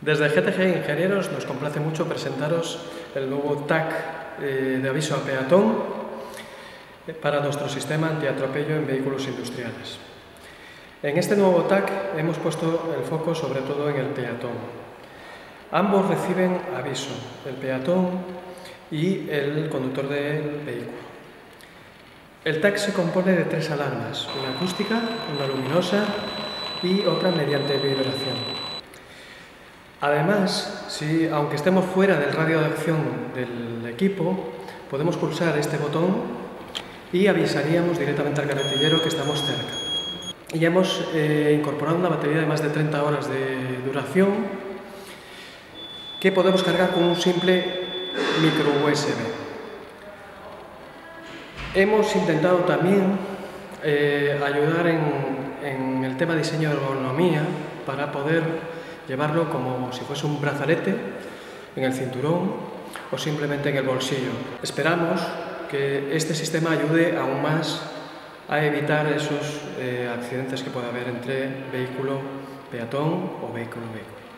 Desde GTG Ingenieros nos complace mucho presentaros el nuevo TAC eh, de aviso a peatón eh, para nuestro sistema antiatropello en vehículos industriales. En este nuevo TAC hemos puesto el foco sobre todo en el peatón. Ambos reciben aviso, el peatón y el conductor del vehículo. El TAC se compone de tres alarmas, una acústica, una luminosa y otra mediante vibración. Además, si, aunque estemos fuera del radio de acción del equipo, podemos pulsar este botón y avisaríamos directamente al carretillero que estamos cerca. Y hemos eh, incorporado una batería de más de 30 horas de duración que podemos cargar con un simple micro USB. Hemos intentado también eh, ayudar en, en el tema diseño de ergonomía para poder llevarlo como si fuese un brazalete en el cinturón o simplemente en el bolsillo. Esperamos que este sistema ayude aún más a evitar esos eh, accidentes que puede haber entre vehículo peatón o vehículo vehículo.